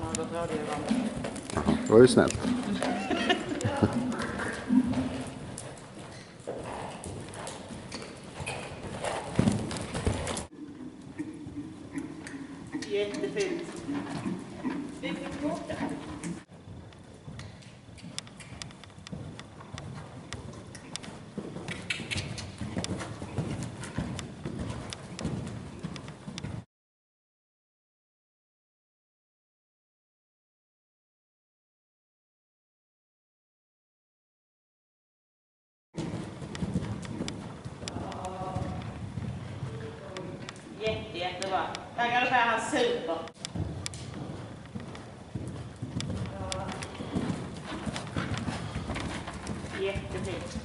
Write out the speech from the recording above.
rådgivande. Jaha, det var ju snällt. Jättefint. Jättebra. Där kan säga han super. Jättefint.